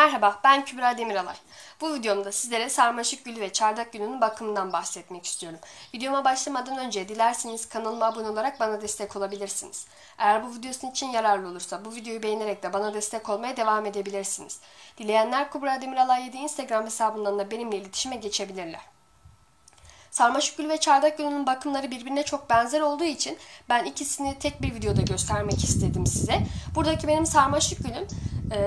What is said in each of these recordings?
Merhaba, ben Kübra Demiralay. Bu videomda sizlere sarmaşık gülü ve çardak gülünün bakımından bahsetmek istiyorum. Videoma başlamadan önce dilerseniz kanalıma abone olarak bana destek olabilirsiniz. Eğer bu videosun için yararlı olursa bu videoyu beğenerek de bana destek olmaya devam edebilirsiniz. Dileyenler Kübra Demiralay 7 Instagram hesabından da benimle iletişime geçebilirler. Sarmaşık gül ve çardak gülünün bakımları birbirine çok benzer olduğu için ben ikisini tek bir videoda göstermek istedim size. Buradaki benim sarmaşık gülüm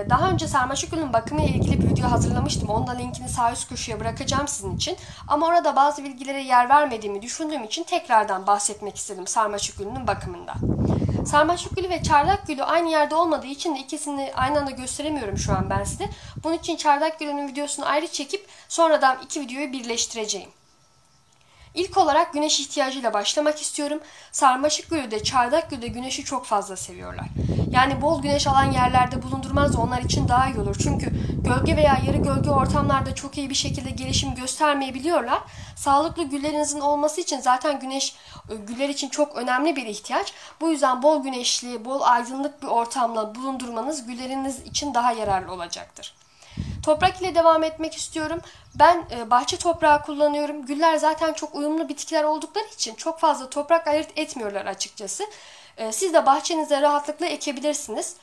daha önce sarmaşık gülün bakımı ilgili bir video hazırlamıştım. Onun da linkini sağ üst köşeye bırakacağım sizin için. Ama orada bazı bilgilere yer vermediğimi düşündüğüm için tekrardan bahsetmek istedim sarmaşık gülünün bakımında. Sarmaşık gülü ve çardak gülü aynı yerde olmadığı için de ikisini aynı anda gösteremiyorum şu an ben size. Bunun için çardak gülünün videosunu ayrı çekip sonradan iki videoyu birleştireceğim. İlk olarak güneş ihtiyacıyla başlamak istiyorum. Sarmaşık gölü de çardak gölü de güneşi çok fazla seviyorlar. Yani bol güneş alan yerlerde bulundurmanız onlar için daha iyi olur. Çünkü gölge veya yarı gölge ortamlarda çok iyi bir şekilde gelişim göstermeyebiliyorlar. Sağlıklı güllerinizin olması için zaten güneş e, güller için çok önemli bir ihtiyaç. Bu yüzden bol güneşli, bol aydınlık bir ortamla bulundurmanız gülleriniz için daha yararlı olacaktır. Toprak ile devam etmek istiyorum. Ben e, bahçe toprağı kullanıyorum. Güller zaten çok uyumlu bitkiler oldukları için çok fazla toprak ayırt etmiyorlar açıkçası. E, siz de bahçenize rahatlıkla ekebilirsiniz.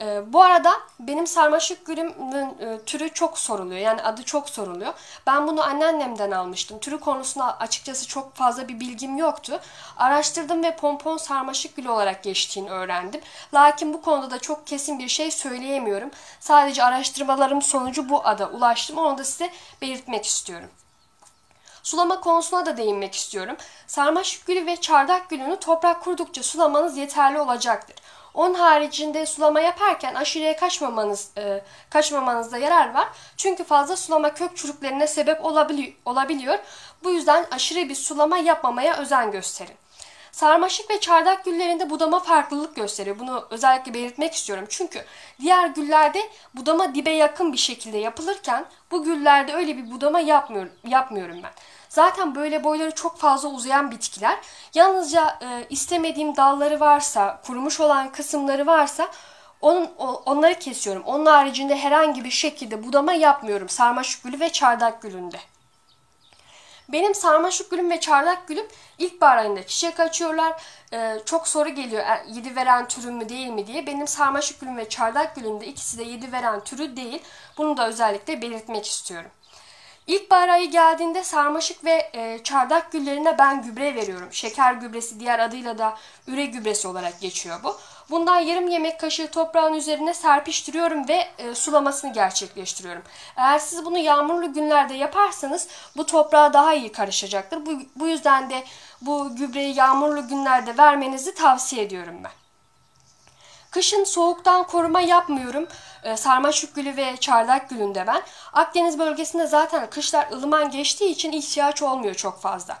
E, bu arada benim sarmaşık gülümün e, türü çok soruluyor. Yani adı çok soruluyor. Ben bunu anneannemden almıştım. Türü konusunda açıkçası çok fazla bir bilgim yoktu. Araştırdım ve pompon sarmaşık gülü olarak geçtiğini öğrendim. Lakin bu konuda da çok kesin bir şey söyleyemiyorum. Sadece araştırmalarım sonucu bu ada ulaştım. Onu da size belirtmek istiyorum. Sulama konusuna da değinmek istiyorum. Sarmaşık gülü ve çardak gülünü toprak kurdukça sulamanız yeterli olacaktır. Onun haricinde sulama yaparken aşırıya kaçmamanız e, kaçmamanızda yarar var. Çünkü fazla sulama kök çürüklerine sebep olabili olabiliyor. Bu yüzden aşırı bir sulama yapmamaya özen gösterin. Sarmaşık ve çardak güllerinde budama farklılık gösteriyor. Bunu özellikle belirtmek istiyorum. Çünkü diğer güllerde budama dibe yakın bir şekilde yapılırken bu güllerde öyle bir budama yapmıyorum, yapmıyorum ben. Zaten böyle boyları çok fazla uzayan bitkiler. Yalnızca e, istemediğim dalları varsa, kurumuş olan kısımları varsa onun onları kesiyorum. Onun haricinde herhangi bir şekilde budama yapmıyorum sarmaşık gülü ve çardak gülünde. Benim sarmaşık gülüm ve çardak gülüm ilkbahar ayında çiçek açıyorlar. Ee, çok soru geliyor e, yedi veren türü mü değil mi diye. Benim sarmaşık gülüm ve çardak gülümde ikisi de yedi veren türü değil. Bunu da özellikle belirtmek istiyorum. İlkbahar ayı geldiğinde sarmaşık ve e, çardak güllerine ben gübre veriyorum. Şeker gübresi diğer adıyla da üre gübresi olarak geçiyor bu. Bundan yarım yemek kaşığı toprağın üzerine serpiştiriyorum ve e, sulamasını gerçekleştiriyorum. Eğer siz bunu yağmurlu günlerde yaparsanız bu toprağa daha iyi karışacaktır. Bu, bu yüzden de bu gübreyi yağmurlu günlerde vermenizi tavsiye ediyorum ben. Kışın soğuktan koruma yapmıyorum. E, sarmaşık gülü ve çardak gülünde ben. Akdeniz bölgesinde zaten kışlar ılıman geçtiği için ihtiyaç olmuyor çok fazla.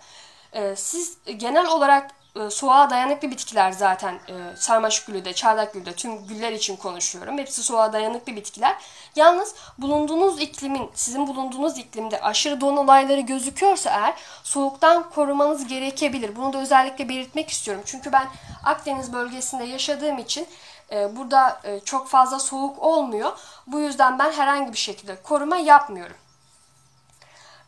E, siz genel olarak e, soğuğa dayanıklı bitkiler zaten e, sarmaşık gülü de, çardak gülü de tüm güller için konuşuyorum. Hepsi soğuğa dayanıklı bitkiler. Yalnız bulunduğunuz iklimin, sizin bulunduğunuz iklimde aşırı don olayları gözüküyorsa eğer soğuktan korumanız gerekebilir. Bunu da özellikle belirtmek istiyorum. Çünkü ben Akdeniz bölgesinde yaşadığım için e, burada e, çok fazla soğuk olmuyor. Bu yüzden ben herhangi bir şekilde koruma yapmıyorum.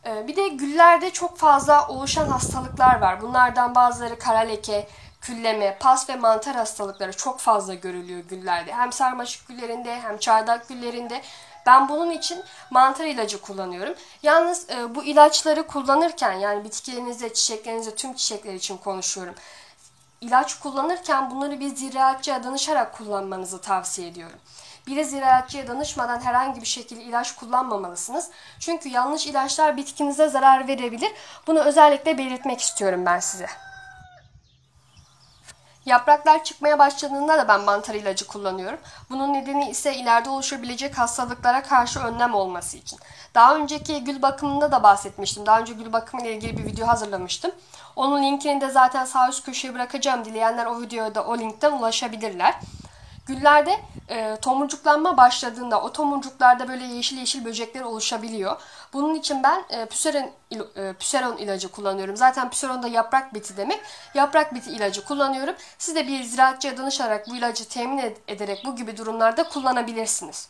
E, bir de güllerde çok fazla oluşan hastalıklar var. Bunlardan bazıları kara leke, külleme, pas ve mantar hastalıkları çok fazla görülüyor güllerde. Hem sarmaşık güllerinde hem çardak güllerinde. Ben bunun için mantar ilacı kullanıyorum. Yalnız e, bu ilaçları kullanırken yani bitkilerinizde, çiçeklerinizde, tüm çiçekler için konuşuyorum ilaç kullanırken bunları bir ziraatçıya danışarak kullanmanızı tavsiye ediyorum. Bir ziraatçıya danışmadan herhangi bir şekilde ilaç kullanmamalısınız. Çünkü yanlış ilaçlar bitkinize zarar verebilir. Bunu özellikle belirtmek istiyorum ben size. Yapraklar çıkmaya başladığında da ben mantar ilacı kullanıyorum. Bunun nedeni ise ileride oluşabilecek hastalıklara karşı önlem olması için. Daha önceki gül bakımında da bahsetmiştim. Daha önce gül bakımı ile ilgili bir video hazırlamıştım. Onun linkini de zaten sağ üst köşeye bırakacağım. Dileyenler o videoya da o linkten ulaşabilirler. Güllerde e, tomurcuklanma başladığında o tomurcuklarda böyle yeşil yeşil böcekler oluşabiliyor. Bunun için ben e, püseron, e, püseron ilacı kullanıyorum. Zaten püseron da yaprak biti demek. Yaprak biti ilacı kullanıyorum. Siz de bir ziraatçıya danışarak bu ilacı temin ederek bu gibi durumlarda kullanabilirsiniz.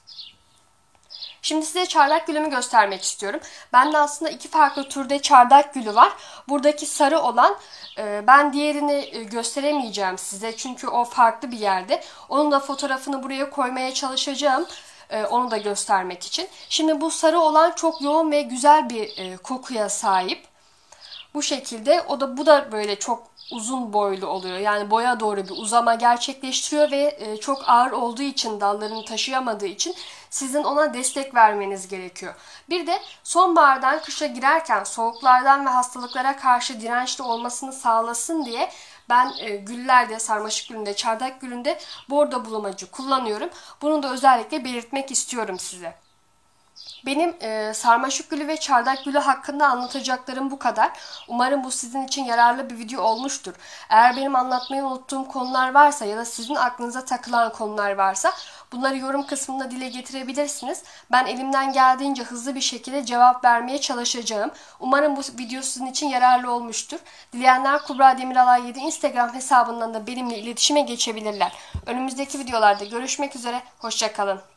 Şimdi size çardak gülümü göstermek istiyorum. Bende aslında iki farklı türde çardak gülü var. Buradaki sarı olan e, ben diğerini e, gösteremeyeceğim size çünkü o farklı bir yerde. Onun da fotoğrafını buraya koymaya çalışacağım. E, onu da göstermek için. Şimdi bu sarı olan çok yoğun ve güzel bir kokuya sahip. Bu şekilde o da bu da böyle çok uzun boylu oluyor. Yani boya doğru bir uzama gerçekleştiriyor ve e, çok ağır olduğu için dallarını taşıyamadığı için sizin ona destek vermeniz gerekiyor. Bir de sonbahardan kışa girerken soğuklardan ve hastalıklara karşı dirençli olmasını sağlasın diye ben e, güllerde, sarmaşık gülünde, çardak gülünde bordo bulamacı kullanıyorum. Bunu da özellikle belirtmek istiyorum size. Benim e, sarmaşık gülü ve çardak gülü hakkında anlatacaklarım bu kadar. Umarım bu sizin için yararlı bir video olmuştur. Eğer benim anlatmayı unuttuğum konular varsa ya da sizin aklınıza takılan konular varsa bunları yorum kısmında dile getirebilirsiniz. Ben elimden geldiğince hızlı bir şekilde cevap vermeye çalışacağım. Umarım bu video sizin için yararlı olmuştur. Dileyenler Kubra Demiralay 7 Instagram hesabından da benimle iletişime geçebilirler. Önümüzdeki videolarda görüşmek üzere. Hoşçakalın.